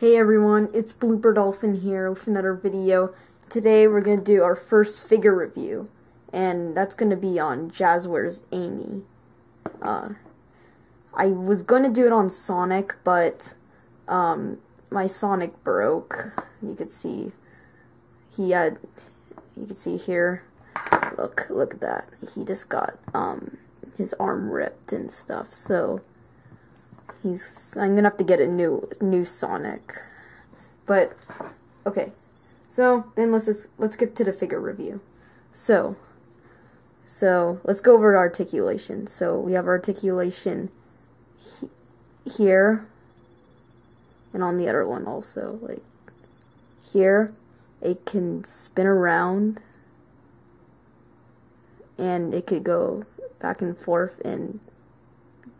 Hey everyone, it's Blooper Dolphin here with another video. Today we're going to do our first figure review, and that's going to be on Jazwares Amy. Uh, I was going to do it on Sonic, but um, my Sonic broke. You could see he had, you can see here, look, look at that. He just got um, his arm ripped and stuff, so He's. I'm gonna have to get a new new Sonic. But okay, so then let's just let's get to the figure review. So, so let's go over articulation. So we have articulation he, here, and on the other one also. Like here, it can spin around, and it could go back and forth and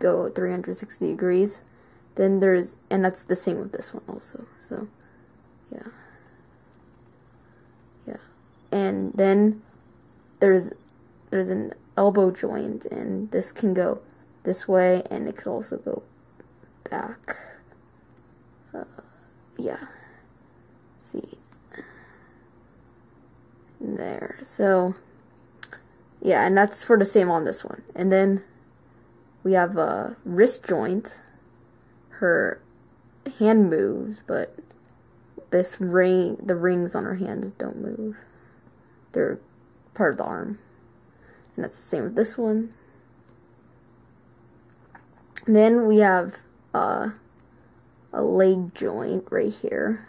go 360 degrees. Then there's, and that's the same with this one also. So, yeah. Yeah. And then there's, there's an elbow joint, and this can go this way, and it could also go back. Uh, yeah. See. There. So, yeah, and that's for the same on this one. And then we have a wrist joint. Her hand moves, but this ring, the rings on her hands don't move. They're part of the arm. And that's the same with this one. And then we have uh, a leg joint right here.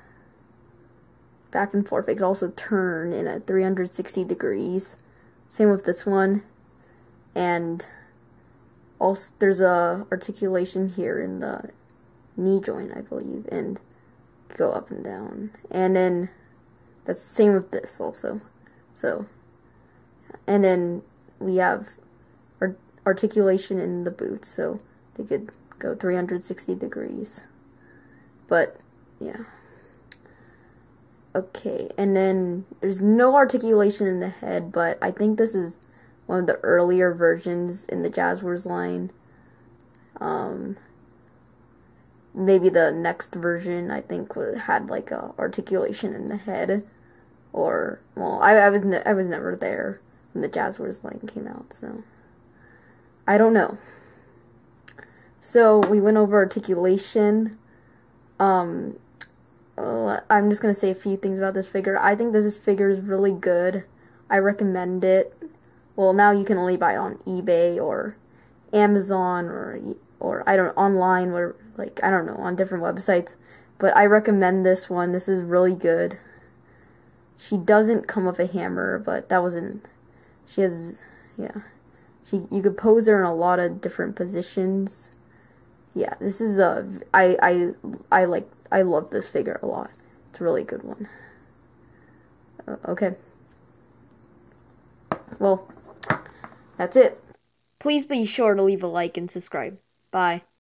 Back and forth. It could also turn in at 360 degrees. Same with this one. And also there's a articulation here in the knee joint, I believe, and go up and down. And then that's the same with this also. So, and then we have art articulation in the boot, so they could go 360 degrees. But, yeah. Okay, and then there's no articulation in the head, but I think this is one of the earlier versions in the Jazwares line. Um, maybe the next version I think had like a articulation in the head, or well, I, I was I was never there when the Jazwares line came out, so I don't know. So we went over articulation. Um, I'm just gonna say a few things about this figure. I think this figure is really good. I recommend it well now you can only buy it on eBay or Amazon or or I don't online or like I don't know on different websites. But I recommend this one. This is really good. She doesn't come with a hammer but that wasn't she has yeah. She you could pose her in a lot of different positions. Yeah this is a I I I like I love this figure a lot. It's a really good one. Uh, okay. Well that's it. Please be sure to leave a like and subscribe. Bye.